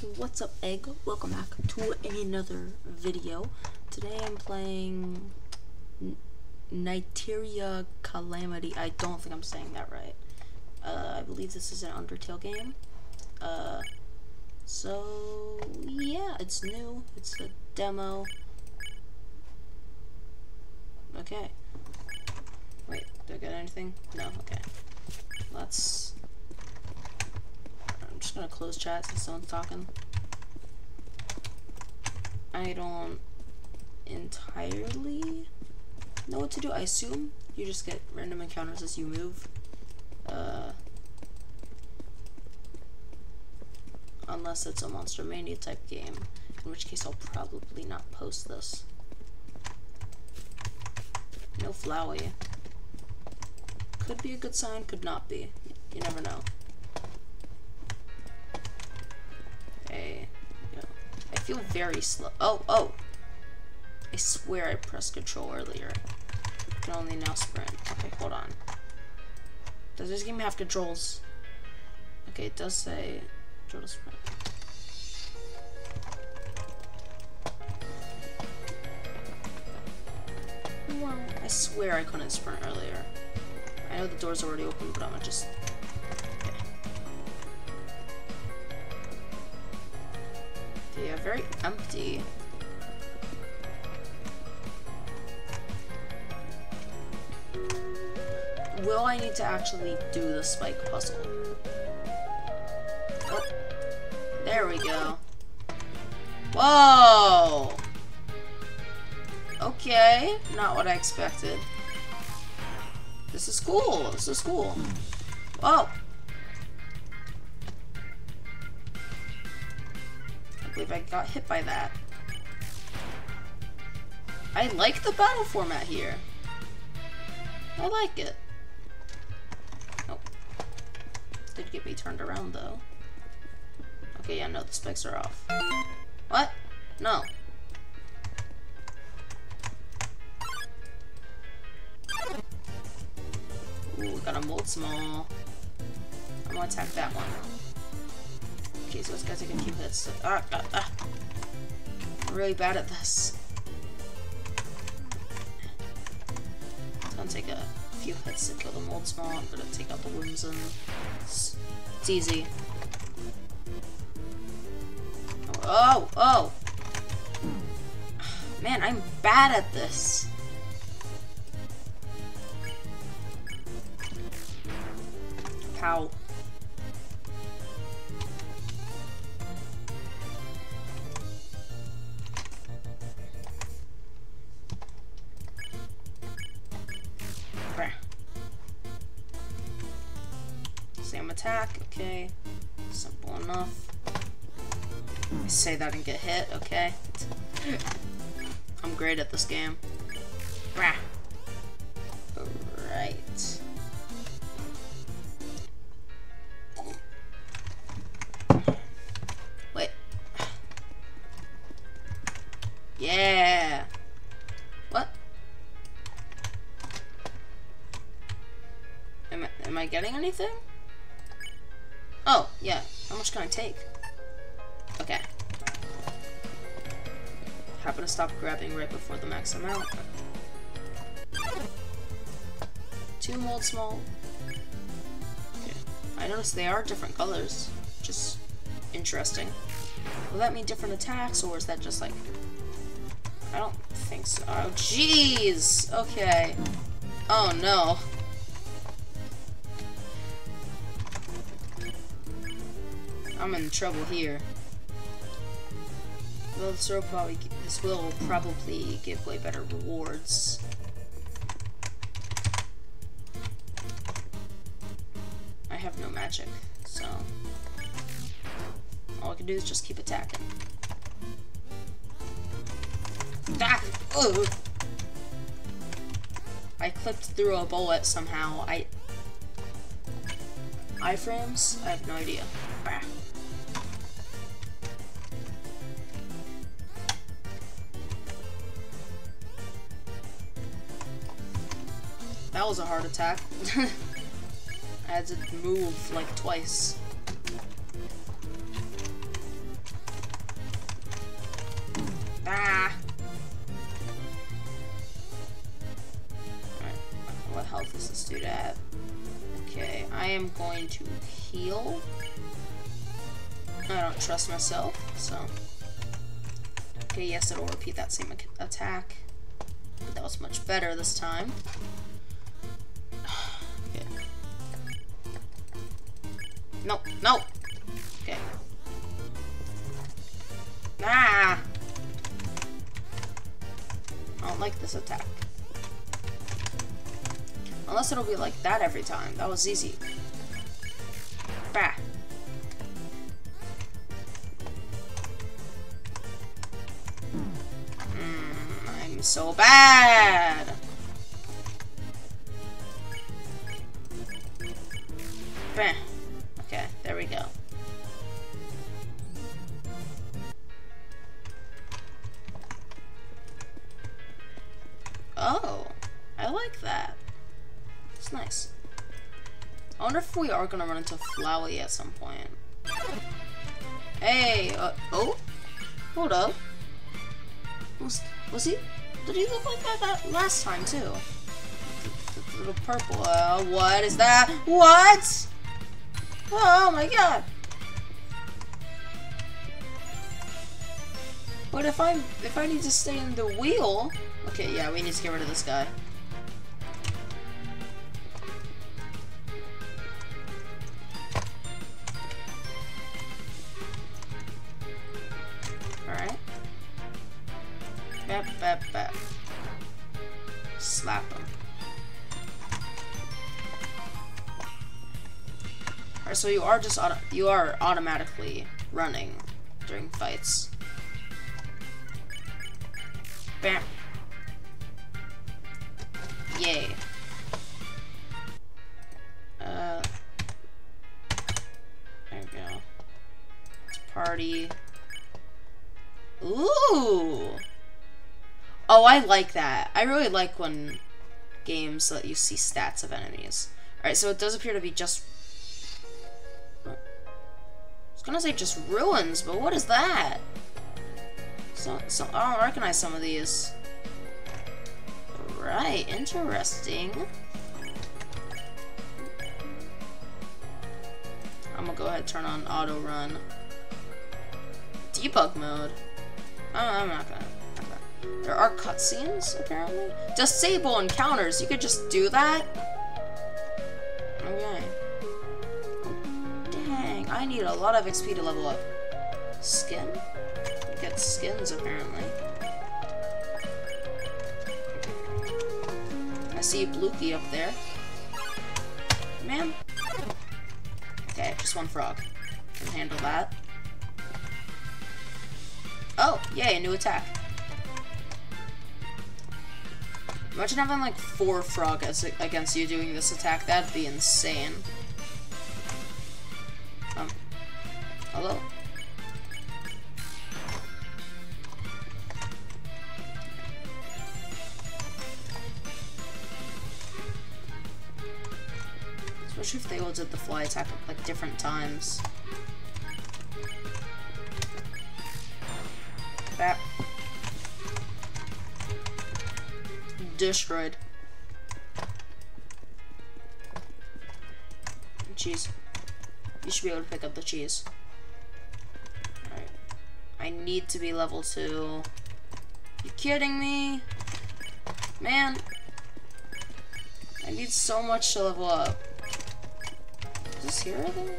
What's up, Egg? Welcome back to another video. Today I'm playing Nyternia Calamity. I don't think I'm saying that right. Uh, I believe this is an Undertale game. Uh, so, yeah, it's new. It's a demo. Okay. Wait, do I get anything? No, okay. Let's I'm just gonna close chat since someone's talking. I don't entirely know what to do. I assume you just get random encounters as you move. Uh, unless it's a Monster Mania type game, in which case I'll probably not post this. No Flowey. Could be a good sign, could not be. You never know. Feel very slow. Oh, oh. I swear I pressed control earlier. I can only now sprint. Okay, hold on. Does this game have controls? Okay, it does say control to sprint. I swear I couldn't sprint earlier. I know the door's already open, but I'm gonna just Yeah, very empty. Will I need to actually do the spike puzzle? Oh, there we go. Whoa! Okay, not what I expected. This is cool. This is cool. Whoa! Got hit by that. I like the battle format here. I like it. Oh. Did get me turned around, though. Okay, yeah, no, the spikes are off. What? No. Ooh, got a Moldsmal. I'm gonna attack that one. Okay, gonna take a few hits. Ah, ah, ah. I'm really bad at this. It's gonna take a few hits to kill the Moldsmal. I'm gonna take out the Whimsun. It's, it's easy. Oh, oh! Man, I'm bad at this. Pow. Attack, okay. Simple enough. I say that and get hit, okay. I'm great at this game. Rah. Right. Wait. Yeah. What? Am I, am I getting anything? Take? Okay. Happen to stop grabbing right before the max amount. Two Moldsmal. Okay. I noticed they are different colors. Just interesting. Will that mean different attacks, or is that just like... I don't think so. Oh, jeez! Okay. Oh, no. I'm in trouble here. Well, this will probably this will probably give way better rewards. I have no magic, so all I can do is just keep attacking. Ah! Ugh. I clipped through a bullet somehow. I iframes? I have no idea. Bah. was a heart attack. I had to move like twice. Ah! What health is this dude at? Okay, I am going to heal. I don't trust myself, so... Okay, yes, it'll repeat that same attack. But that was much better this time. No, no! Okay. Ah! I don't like this attack. Unless it'll be like that every time. That was easy. Bah. Mm, I'm so bad. Are gonna run into Flowey at some point. Hey, uh, oh, hold up. Was, was he, did he look like that, that last time too? The, the little purple, uh, what is that? What? Oh my god. But if I if I need to stay in the wheel, okay, yeah, we need to get rid of this guy. Just you are automatically running during fights. Bam. Yay. Uh, there we go. Party. Ooh! Oh, I like that. I really like when games let you see stats of enemies. Alright, so it does appear to be just... Was gonna say just ruins, but what is that? So, so I don't recognize some of these. Right, interesting. I'm gonna go ahead and turn on auto run. Debug mode. Oh, I'm not gonna. There are cutscenes, apparently. Disable encounters. You could just do that? Okay. I need a lot of XP to level up. Skin? Get skins, apparently. I see Blukey up there. Man. Okay, just one frog. Can handle that. Oh, yay, a new attack. Imagine having like four frog against you doing this attack. That'd be insane. Fly attack at like different times. That. Destroyed. Cheese. You should be able to pick up the cheese. Alright. I need to be level 2. You kidding me? Man. I need so much to level up. Is this here though?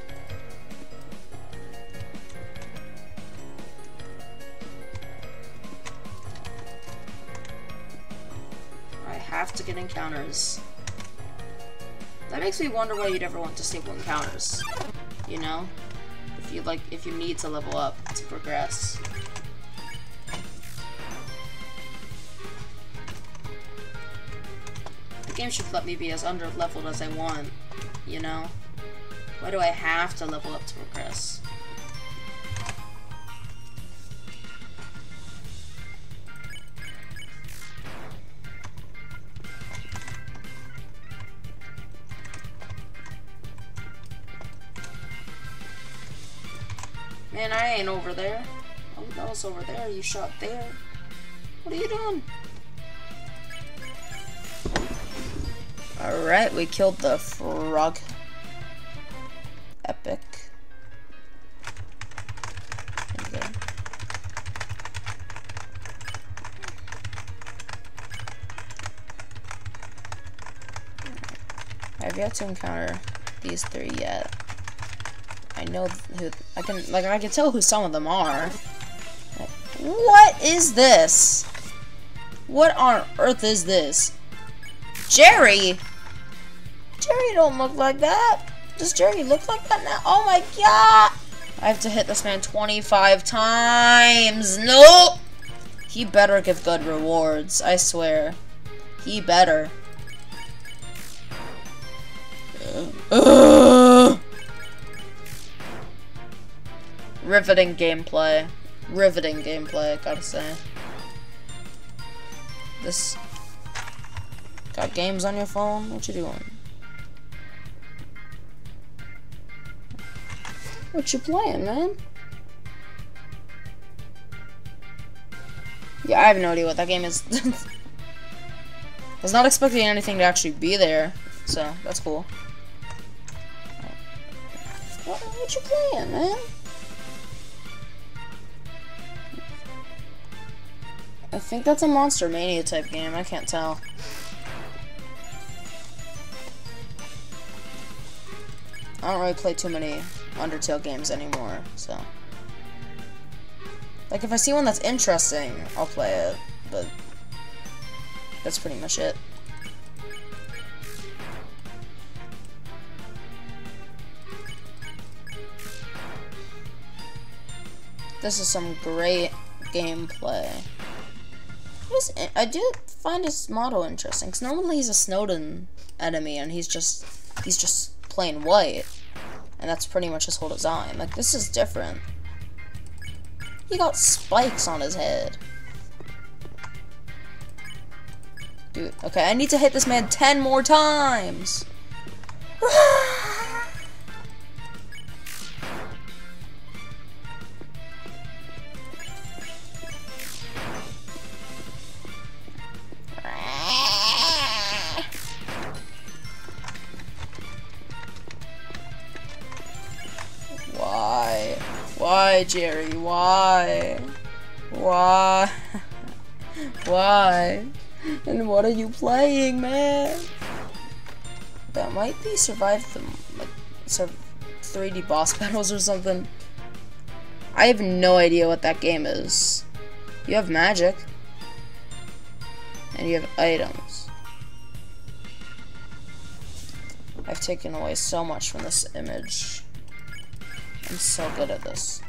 I have to get encounters. That makes me wonder why you'd ever want to disable encounters. You know? If you like if you need to level up to progress. The game should let me be as under leveled as I want, you know? Why do I have to level up to progress? Man, I ain't over there. Oh, that was over there. You shot there. What are you doing? Alright, we killed the frog. I've yet to encounter these three yet. I know who I can like I can tell who some of them are. What is this? What on earth is this? Jerry! Jerry don't look like that. Does Jerry look like that now? Oh my god! I have to hit this man 25 times. Nope! He better give good rewards, I swear. He better. Riveting gameplay. Riveting gameplay, gotta say. This... Got games on your phone? What you doing? What you playing, man? Yeah, I have no idea what that game is. I was not expecting anything to actually be there, so that's cool. What, what you playing, man? I think that's a Monster Mania type game. I can't tell. I don't really play too many Undertale games anymore, so. Like, if I see one that's interesting, I'll play it, but that's pretty much it. This is some great gameplay. I do find his model interesting, because normally he's a Snowdin enemy, and he's just, he's just plain white. And that's pretty much his whole design. Like, this is different. He got spikes on his head. Dude, okay, I need to hit this man 10 more times! Ah! Jerry? Why? Why? Why? And what are you playing, man? That might be survive the like sur 3D boss battles or something. I have no idea what that game is. You have magic. And you have items. I've taken away so much from this image. I'm so good at this.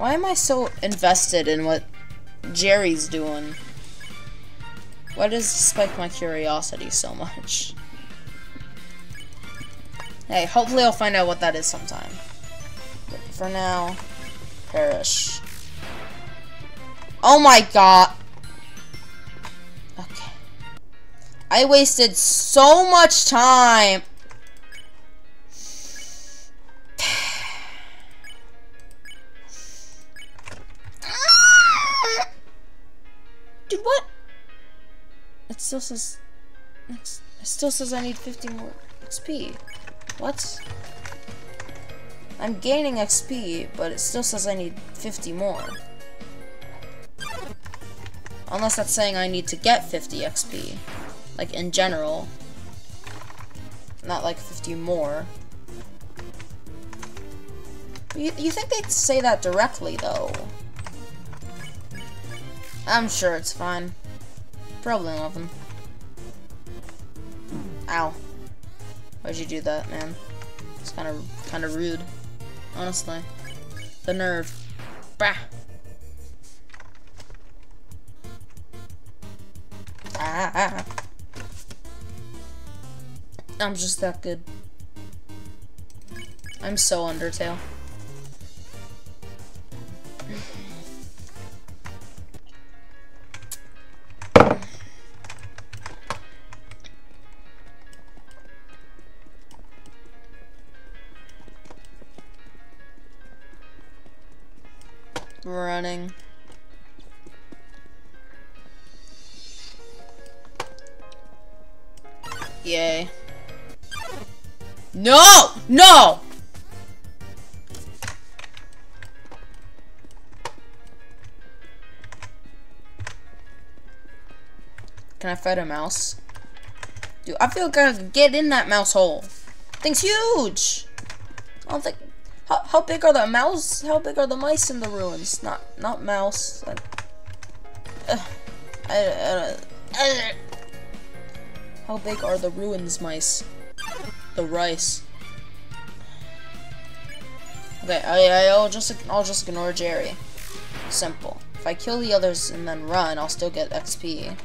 Why am I so invested in what Jerry's doing? Why does spike my curiosity so much? Hey, hopefully I'll find out what that is sometime. But for now, perish. Oh my god! Okay. I wasted so much time still says... It still says I need 50 more XP. What? I'm gaining XP, but it still says I need 50 more. Unless that's saying I need to get 50 XP. Like, in general. Not like 50 more. You, you think they'd say that directly, though? I'm sure it's fine. Probably nothing. Ow. Why'd you do that, man? It's kind of kind of rude, honestly. The nerve. Bah. Ah. I'm just that good. I'm so Undertale. Can I a mouse? Dude, I feel like I could get in that mouse hole. Thing's huge. I don't think. How, how big are the mouse? How big are the mice in the ruins? Not not mouse. I, uh, I, uh, how big are the ruins mice? The rice. Okay, I, I'll just I'll just ignore Jerry. Simple. If I kill the others and then run, I'll still get XP.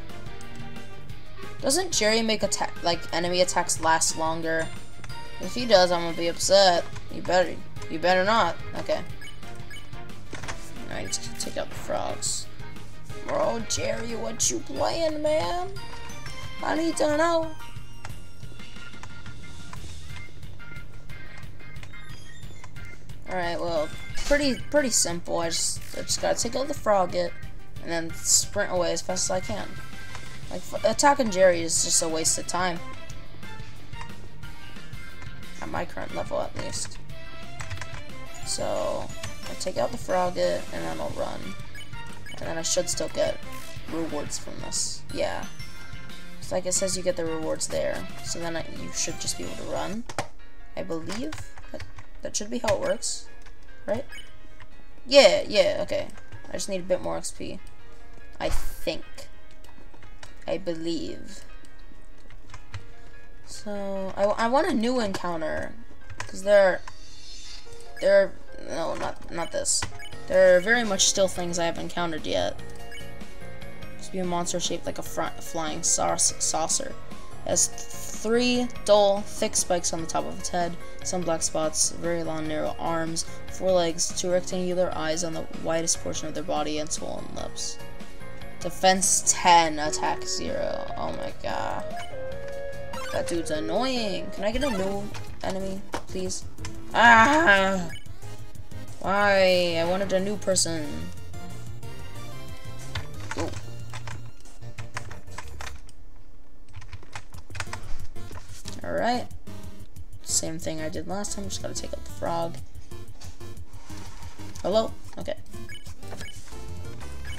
Doesn't Jerry make attack like enemy attacks last longer? If he does, I'm gonna be upset. You better, you better not. Okay. I need to take out the frogs. Bro, Jerry, what you playing, man? I need to know. Alright, well, pretty pretty simple. I just I just gotta take out the Froggit and then sprint away as fast as I can. Like attacking uh, Jerry is just a waste of time. At my current level at least. So I take out the Froggit and then I'll run. And then I should still get rewards from this. Yeah. It's like it says you get the rewards there. So then I, you should just be able to run. I believe. That, that should be how it works. Right? Yeah, yeah, okay. I just need a bit more XP. I think. I believe. So, I, I want a new encounter. Because there, there, no, not, not this. There are very much still things I haven't encountered yet. Just be a monster shaped like a flying saucer. It has three dull, thick spikes on the top of its head, some black spots, very long, narrow arms, four legs, two rectangular eyes on the widest portion of their body, and swollen lips. Defense 10, attack 0. Oh my god. That dude's annoying. Can I get a new enemy, please? Ah! Why? I wanted a new person. Alright. Same thing I did last time, just gotta take out the frog. Hello? Okay.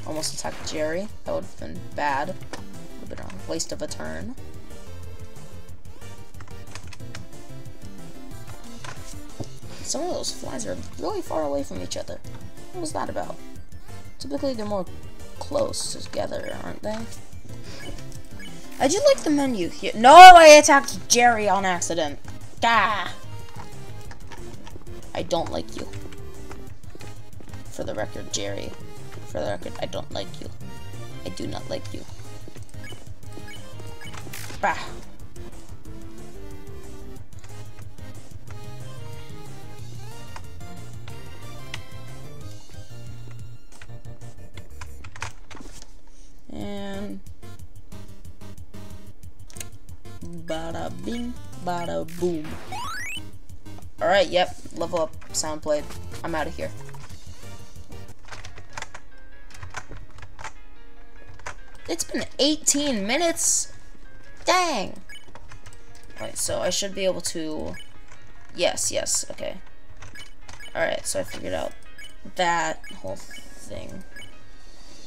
Almost attacked Jerry. That would have been bad. Would have been a waste of a turn. Some of those flies are really far away from each other. What was that about? Typically they're more close together, aren't they? I do like the menu here. No, I attacked Jerry on accident. Gah! I don't like you. For the record, Jerry. For the record, I don't like you. I do not like you. Bah. And bada bing, bada boom. Alright, yep, level up, sound played. I'm out of here. It's been 18 minutes? Dang! Alright, so I should be able to... Yes, yes, okay. Alright, so I figured out that whole thing.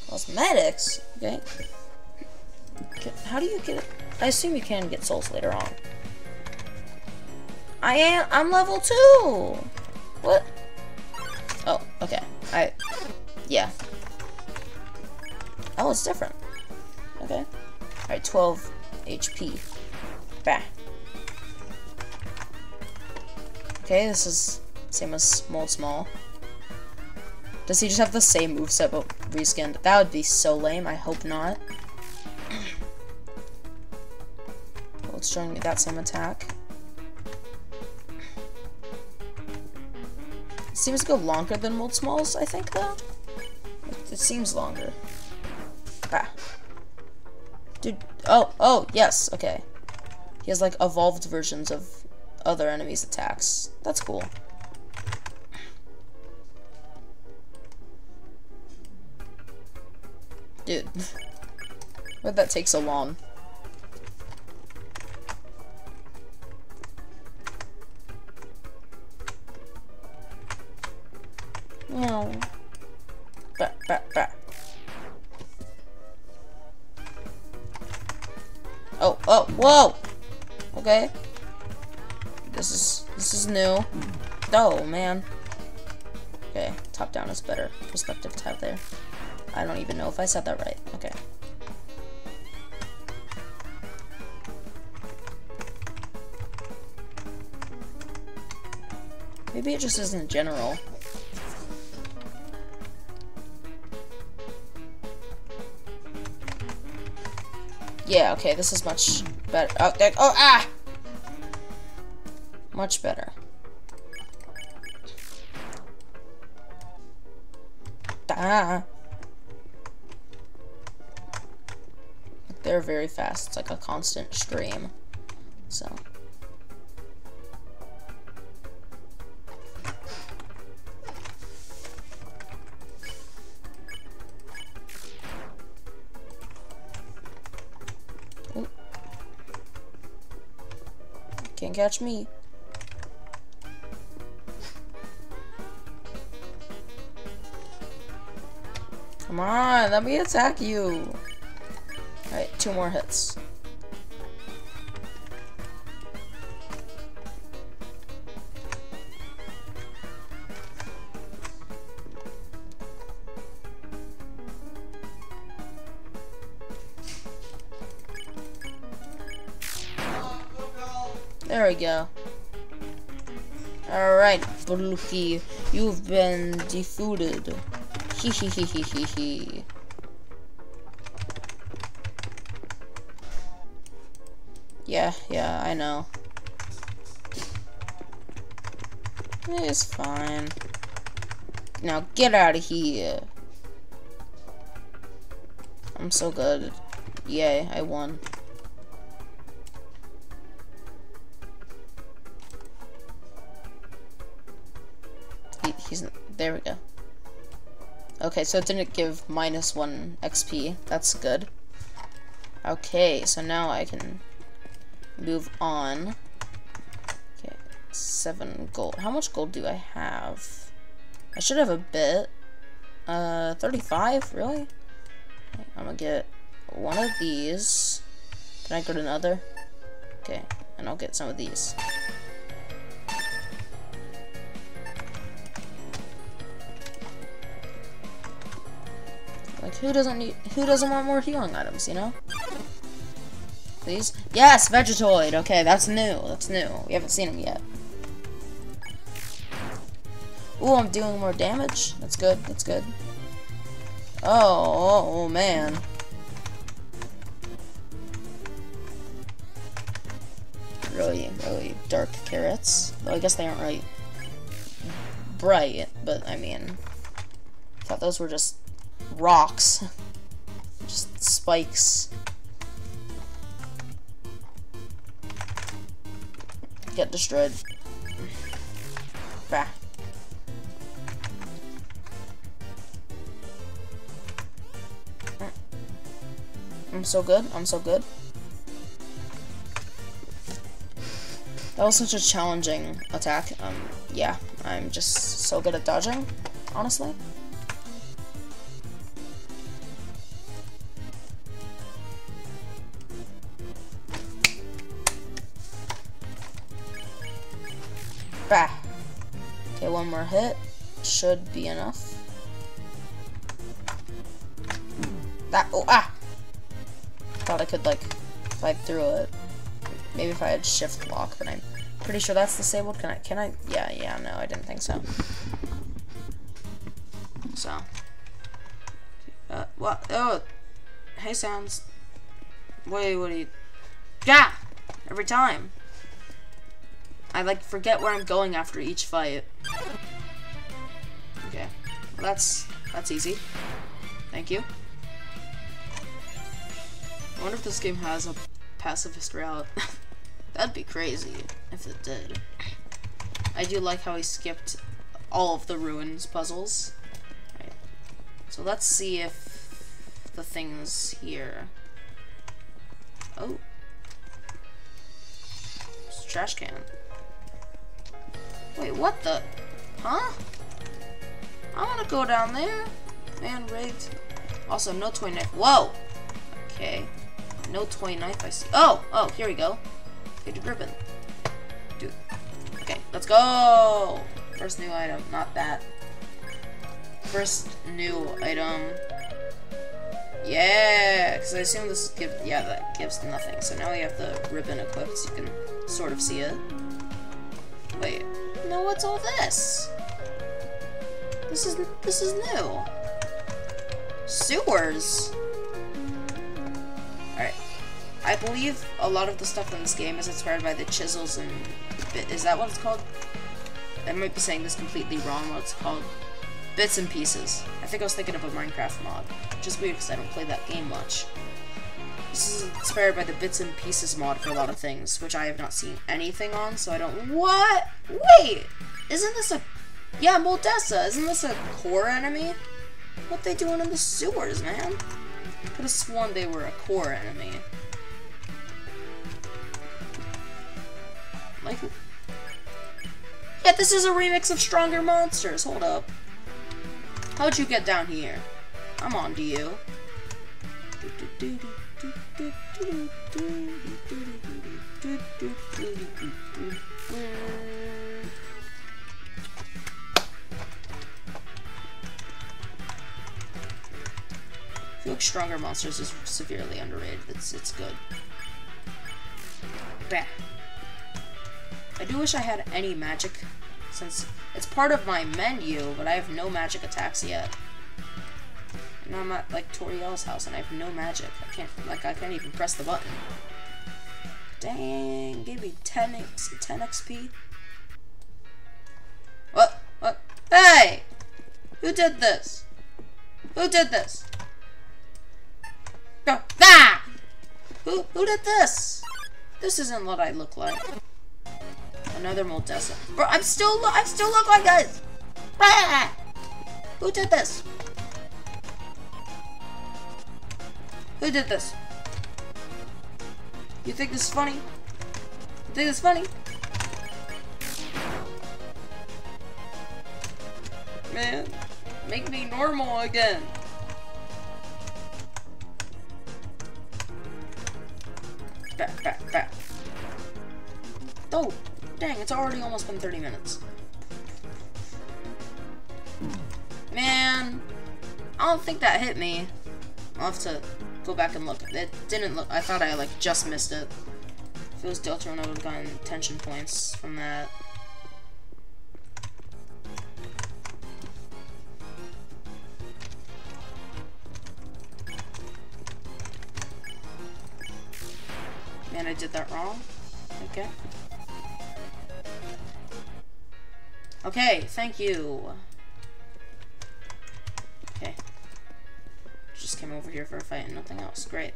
Cosmetics? Okay. How do you get it? I assume you can get souls later on. I am- I'm level 2! What? Oh, okay. I- yeah. Oh, it's different. Okay. Alright, 12 HP. Bah. Okay, this is same as Moldsmal. Does he just have the same moveset but reskinned? That would be so lame. I hope not. it's showing me that same attack. It seems to go longer than Moldsmals, I think, though. It, it seems longer. Dude, oh, oh, yes, okay. He has, like, evolved versions of other enemies' attacks. That's cool. Dude. Why'd that take so long? I said that right. Okay. Maybe it just isn't general. Yeah, okay, this is much better. Oh, there, oh, ah! Much better. Ah. They're very fast. It's like a constant stream. So. Can't catch me. Come on, let me attack you. Alright, two more hits. There we go. Alright, Bluky, you've been defeated. Hee hee hee hee hee hee. Yeah, yeah, I know. It's fine. Now get out of here. I'm so good. Yay, I won. he's there we go. Okay, so it didn't give minus one XP. That's good. Okay, so now I can move on. Okay, seven gold. How much gold do I have? I should have a bit. Uh, 35? Really? Okay, I'm gonna get one of these. Can I get another? Okay, and I'll get some of these. Like, who doesn't need, who doesn't want more healing items, you know? Please? Yes, Vegetoid! Okay, that's new, that's new. We haven't seen him yet. Ooh, I'm doing more damage. That's good, that's good. Oh, oh, oh man. Really, really dark carrots. I guess they aren't really bright, but I mean, I thought those were just rocks. Just spikes. Get destroyed. Bah. I'm so good. I'm so good. That was such a challenging attack. Um, yeah, I'm just so good at dodging, honestly. Should be enough. That, oh, ah! Thought I could, like, fight through it. Maybe if I had shift lock, but I'm pretty sure that's disabled. Can I, can I, yeah, yeah, no, I didn't think so. So. Uh, what, oh, hey, sounds. Wait, what are you, yeah! Every time. I like forget where I'm going after each fight. That's that's easy. Thank you. I wonder if this game has a pacifist route. That'd be crazy if it did. I do like how he skipped all of the ruins puzzles. Right. So let's see if the things here. Oh. It's trash can. Wait, what the? Huh? I want to go down there. Man rigged. Also, no toy knife. Whoa! Okay. No toy knife, I see. Oh! Oh, here we go. Faded ribbon. Dude. Okay, let's go! First new item, not that. First new item. Yeah, because I assume this give yeah that gives nothing. So now we have the ribbon equipped, so you can sort of see it. Wait, no, what's all this? This is this is new. Sewers. All right, I believe a lot of the stuff in this game is inspired by the chisels and is that what it's called? I might be saying this completely wrong. What it's called? Bits and pieces. I think I was thinking of a Minecraft mod. Which is weird because I don't play that game much. This is inspired by the Bits and Pieces mod for a lot of things, which I have not seen anything on, so I don't- What? Wait! Isn't this a- Yeah, Moldessa! Isn't this a core enemy? What they doing in the sewers, man? Could have sworn they were a core enemy. Like... Yeah, this is a remix of Stronger Monsters. Hold up. How'd you get down here? I'm on to you. Like Stronger Monsters is severely underrated. It's it's good. Bah. I do wish I had any magic, since it's part of my menu, but I have no magic attacks yet. And I'm at, like, Toriel's house, and I have no magic. I can't, like, I can't even press the button. Dang, gave me 10, X, 10 XP. What? What? Hey! Who did this? Who did this? No. Ah! Who, who did this? This isn't what I look like. Another Moldessa. Bro, I'm still, I still look like this! Ah! Who did this? Who did this? You think this is funny? You think this is funny? Man, make me normal again. Back, back, back. Oh, dang, it's already almost been 30 minutes. Man, I don't think that hit me. I'll have to go back and look. It didn't look. I thought I like just missed it. If it was Deltarune, I would have gotten tension points from that. Did that wrong. Okay. Okay, thank you. Okay. Just came over here for a fight and nothing else. Great.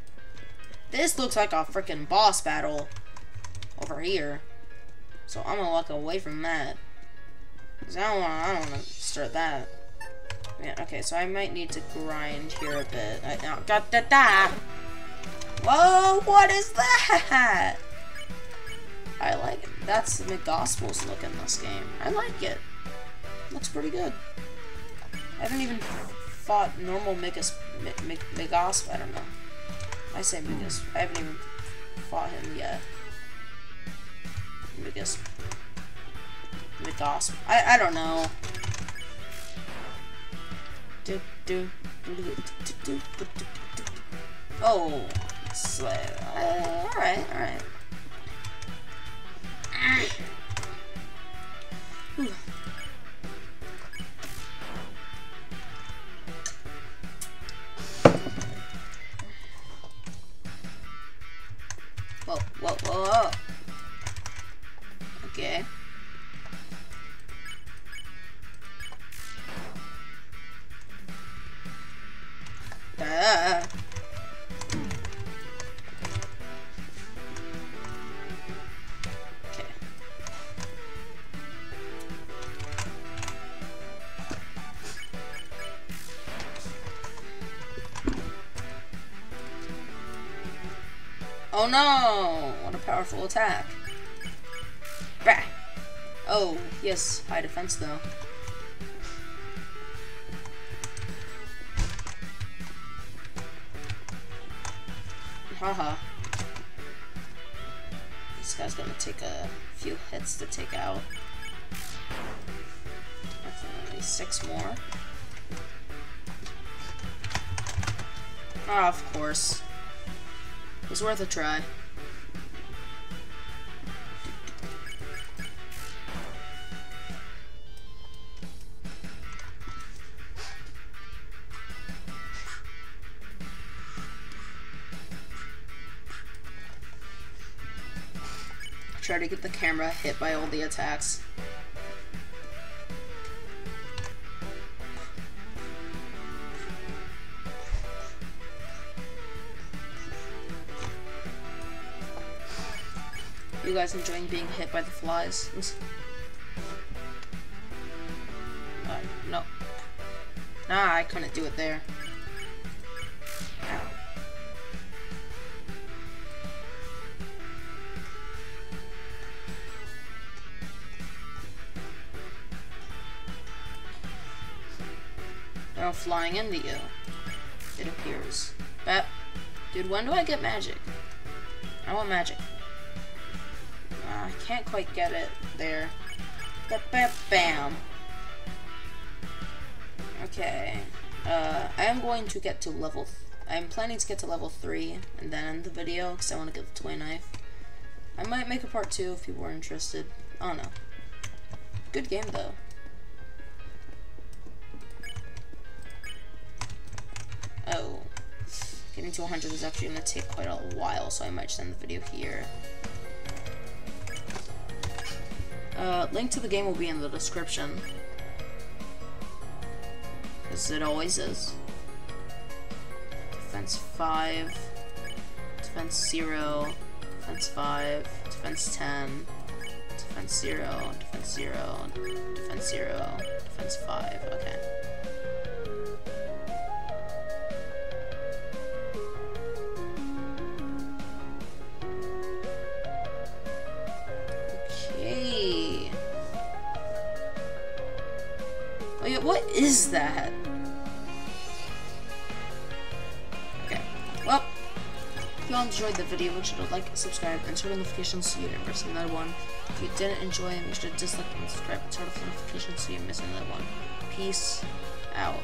This looks like a freaking boss battle over here. So I'm gonna walk away from that. Cause I don't wanna I don't wanna start that. Yeah, okay, so I might need to grind here a bit. I now got that that Whoa, what is that? I like it. That's the Migosp's look in this game. I like it. Looks pretty good. I haven't even fought normal Megas, Megasp. I don't know. I say hmm. Megas. I haven't even fought him yet. Megas. Megasp. I I don't know. Do do do do do do do do. Oh, slay. Uh, all right, Oh no! What a powerful attack. Bah! Oh, yes, high defense though. Haha. This guy's gonna take a few hits to take out. Definitely six more. Ah, of course. Was worth a try. Try to get the camera hit by all the attacks. You guys enjoying being hit by the flies? No. Nah, I couldn't do it there. They're all flying into you. It appears. But, dude, when do I get magic? I want magic. Can't quite get it there. Ba -bam bam. Okay. Uh, I am going to get to level. I'm planning to get to level three and then end the video because I want to get the toy knife. I might make a part two if people are interested. I don't know. Good game though. Oh. Getting to 100 is actually going to take quite a while, so I might just end the video here. Uh, link to the game will be in the description. As it always is. Defense 5, Defense 0, Defense 5, Defense 10, Defense 0, Defense 0, Defense 0, Defense 5, okay. Okay. Is that? Okay. Well, if you all enjoyed the video, make sure to like, subscribe, and turn on notifications so you don't miss another one. If you didn't enjoy it, make sure to dislike and subscribe and turn off notifications so you miss another one. Peace out.